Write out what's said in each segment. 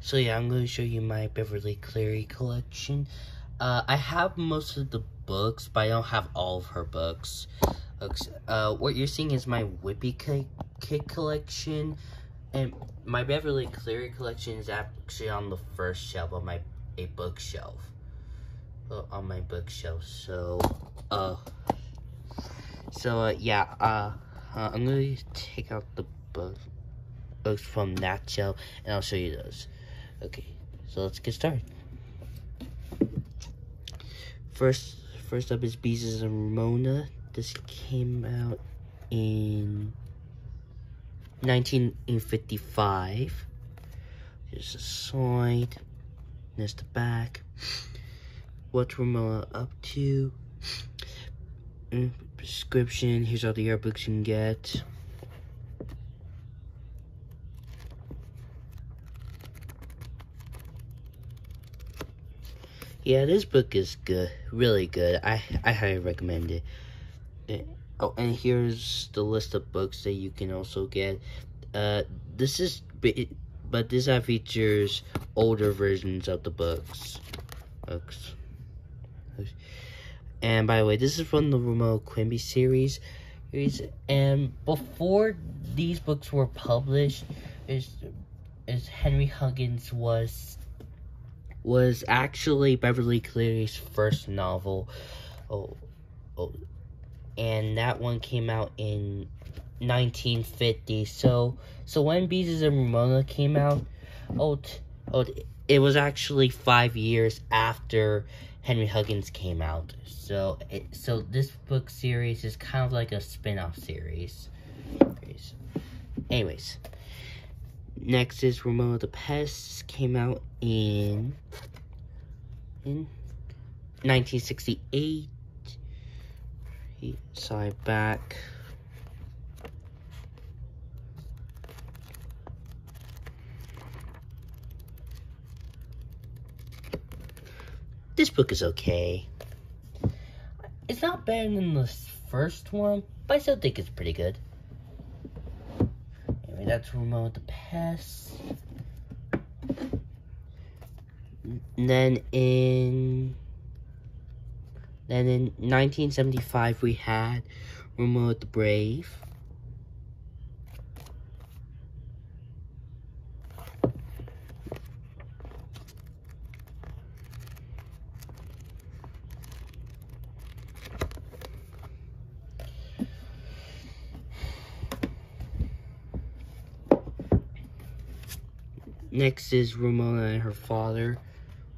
So yeah, I'm going to show you my Beverly Cleary collection. Uh, I have most of the books, but I don't have all of her books. Uh, what you're seeing is my Wimpy Kid collection, and my Beverly Cleary collection is actually on the first shelf of my a bookshelf. On my bookshelf. So, uh, so uh, yeah, uh, uh, I'm gonna take out the books books from that shelf, and I'll show you those. Okay, so let's get started. First, first up is Beezus and Ramona. This came out in 1955. Here's the side. There's the back. What's Ramona up to? Mm, prescription. Here's all the yearbooks you can get. Yeah, this book is good, really good. I I highly recommend it. Eh, oh, and here's the list of books that you can also get. Uh, this is, but this uh, features older versions of the books. Books. And by the way, this is from the Ramona Quimby series. And before these books were published, is is Henry Huggins was was actually Beverly Cleary's first novel. Oh, oh, and that one came out in 1950. So, so when Beezus and Ramona came out, oh, oh, it was actually five years after Henry Huggins came out. So, it, so this book series is kind of like a spin-off series. Anyways, next is Ramona the Pest. Came out in in 1968. Side back. This book is okay. It's not better than the first one, but I still think it's pretty good. That's Ramona the Pest. And then in then in 1975 we had Ramona the Brave. Next is Ramona and her father.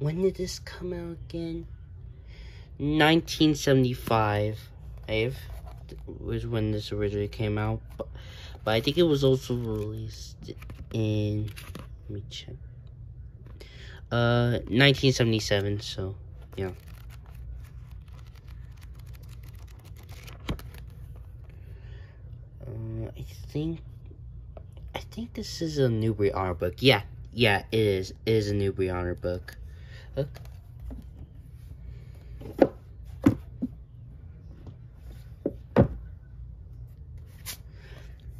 When did this come out again? 1975, I was when this originally came out. But, but I think it was also released in, let me check. Uh, 1977, so, yeah. Uh, I think, I think this is a Newbery Honor book. Yeah, yeah, it is. It is a new Honor book. Okay.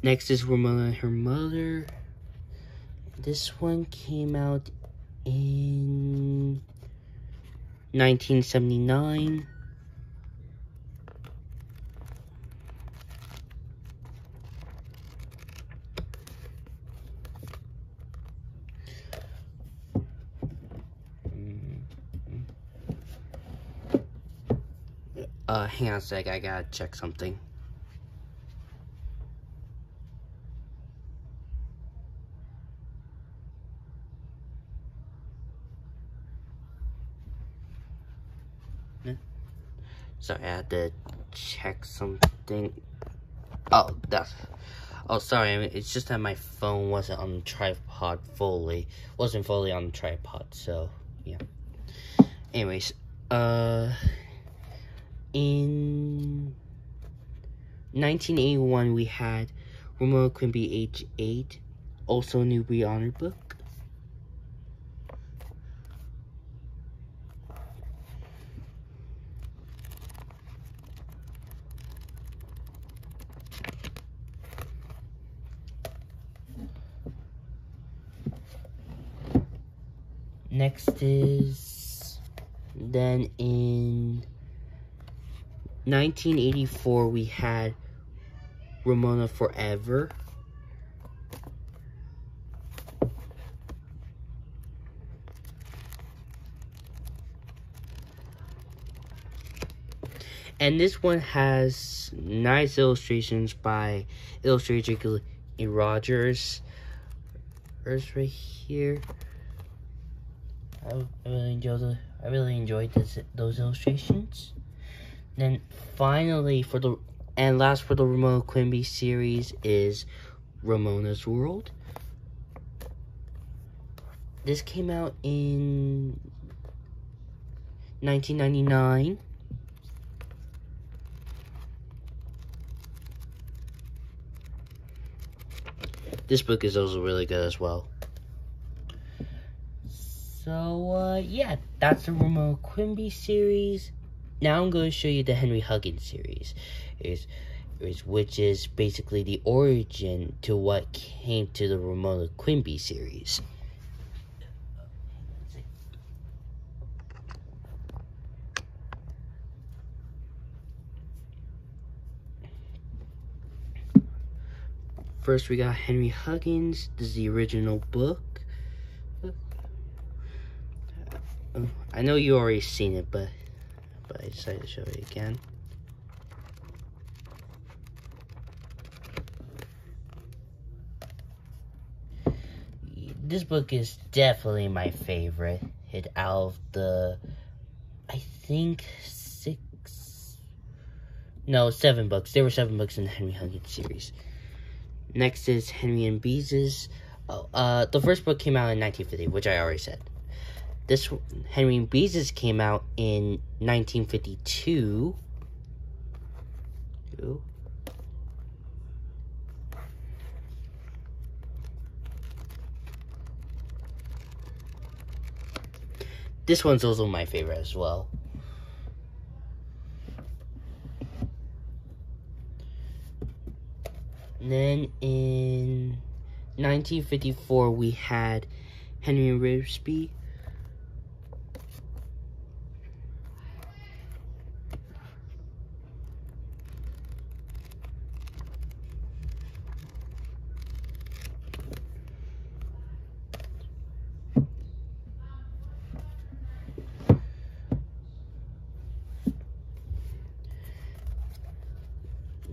Next is Ramona and her mother. This one came out in 1979. Uh, hang on a sec, I gotta check something. Sorry, I had to check something. Oh, that's... Oh, sorry, it's just that my phone wasn't on the tripod fully. Wasn't fully on the tripod, so, yeah. Anyways, uh... In 1981, we had Ramona Quimby Age 8, also a Newbery Honor book. Next is then in 1984 we had Ramona Forever. And this one has nice illustrations by illustrator Rogers. There's right here. I, really enjoyed the, I really enjoyed this, those illustrations. Then finally for the and last for the Ramona Quimby series is Ramona's World. This came out in 1999. This book is also really good as well. So, uh, yeah, that's the Ramona Quimby series. Now I'm going to show you the Henry Huggins series, is, is which is basically the origin to what came to the Ramona Quimby series. First, we got Henry Huggins. This is the original book. Oh, I know you already seen it, but but I decided to show it again. This book is definitely my favorite. It out of the, I think six, no, seven books. There were seven books in the Henry Huggins series. Next is Henry and Beezus. Oh, uh, the first book came out in 1950, which I already said. This Henry and Beezus came out in 1952. This one's also my favorite as well. then in 1954 we had Henry Ribsy.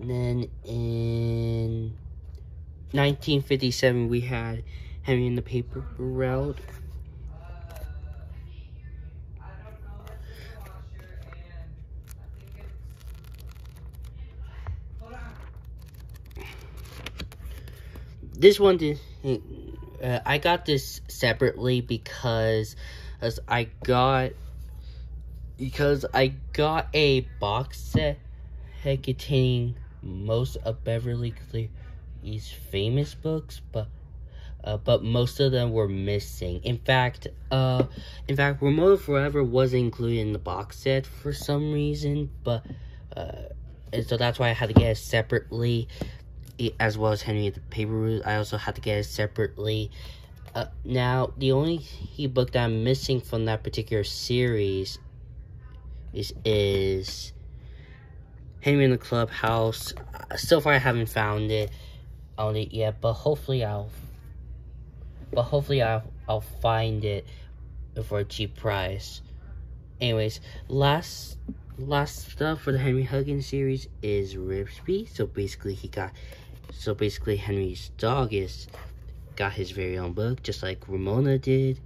then in 1957, we had Henry in the Paper Route. This one did. Uh, I got this separately because as I got because I got a box set containing most of Beverly Clear these famous books, but uh, but most of them were missing. In fact, uh, in fact, Ramona Forever was included in the box set for some reason, but uh, and so that's why I had to get it separately, as well as Henry the Paper Route. I also had to get it separately. Uh, now, the only book that I'm missing from that particular series is is Henry in the Clubhouse. So far, I haven't found it on it yet, but hopefully I'll, but hopefully I'll, I'll find it for a cheap price. Anyways, last last stuff for the Henry Huggins series is Ribsy. So basically he got, so basically Henry's dog is, got his very own book, just like Ramona did.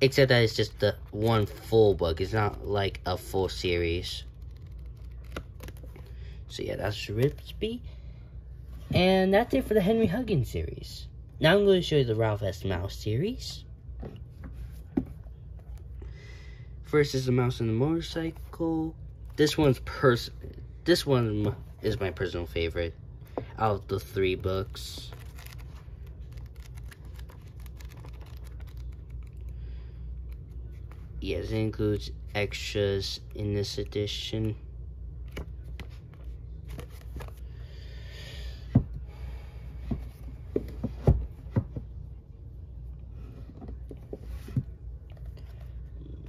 Except that it's just the one full book. It's not like a full series. So yeah, that's Ribsy. And that's it for the Henry Huggins series. Now I'm going to show you the Ralph S. Mouse series. First is the mouse and the motorcycle. This one's pers this one is my personal favorite out of the three books. Yes, it includes extras in this edition.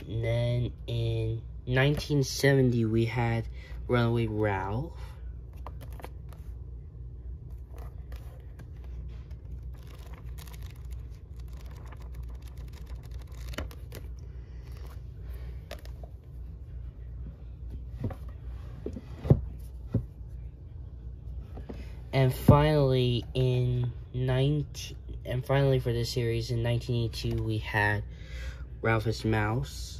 And then in 1970, we had Runaway Ralph. And finally, in 19, and finally for this series, in 1982, we had Ralph S. Mouse.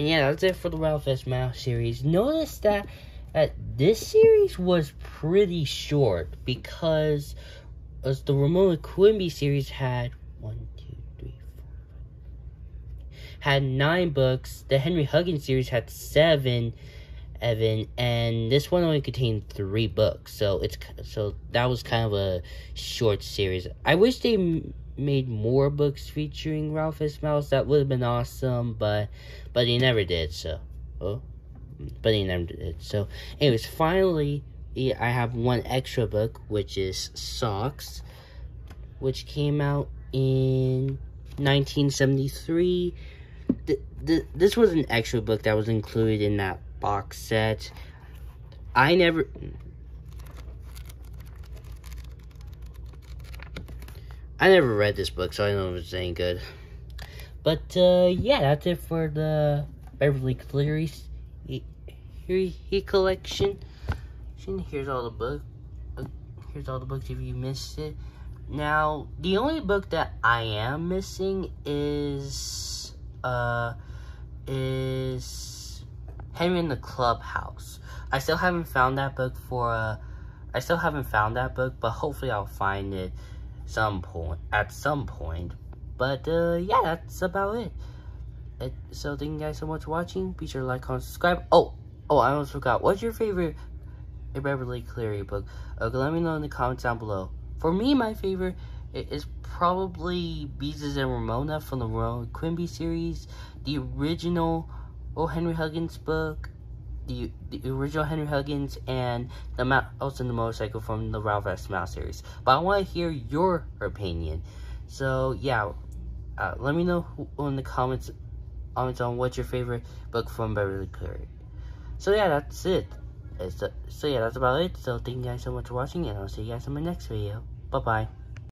And yeah, that's it for the Ralph S. Mouse series. Notice that, that this series was pretty short because as the Ramona Quimby series had one, two, three, four, had nine books. The Henry Huggins series had seven, Evan, and this one only contained three books. So it's so that was kind of a short series. I wish they made more books featuring Ralph S. Mouse. That would have been awesome, but but he never did. So, oh, but he never did. So, anyways, finally, I have one extra book, which is Socks, which came out in 1973. The, the, this was an extra book that was included in that box set. I never... I never read this book, so I don't know if it's any good. But, uh, yeah, that's it for the Beverly Cleary he, he collection. Here's all the book. Uh, here's all the books if you missed it. Now, the only book that I am missing is, uh, is Henry in the Clubhouse. I still haven't found that book for, uh, I still haven't found that book, but hopefully I'll find it some point, at some point. But, uh, yeah, that's about it. it. So, thank you guys so much for watching. Be sure to like, comment, subscribe. Oh, oh, I almost forgot. What's your favorite Beverly Cleary book? Okay, let me know in the comments down below. For me, my favorite is probably Beezus and Ramona from the Royal Quimby series, the original O. Henry Huggins book, the, the original Henry Huggins, and the Mouse the Motorcycle from the Ralph S. Mouse series. But I want to hear your opinion. So, yeah, uh, let me know who, in the comments, comments on what's your favorite book from Beverly Cleary. So, yeah, that's it. So, so yeah, that's about it. So thank you guys so much for watching, and I'll see you guys in my next video. Bye-bye.